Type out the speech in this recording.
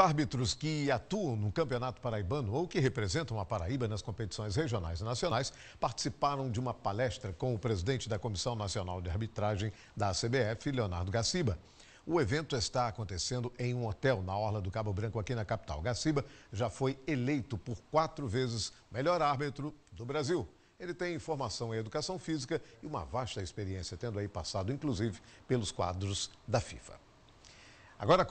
Árbitros que atuam no Campeonato Paraibano ou que representam a Paraíba nas competições regionais e nacionais participaram de uma palestra com o presidente da Comissão Nacional de Arbitragem da CBF, Leonardo Gaciba. O evento está acontecendo em um hotel na Orla do Cabo Branco, aqui na capital. Gaciba já foi eleito por quatro vezes melhor árbitro do Brasil. Ele tem formação em educação física e uma vasta experiência, tendo aí passado, inclusive, pelos quadros da FIFA. Agora,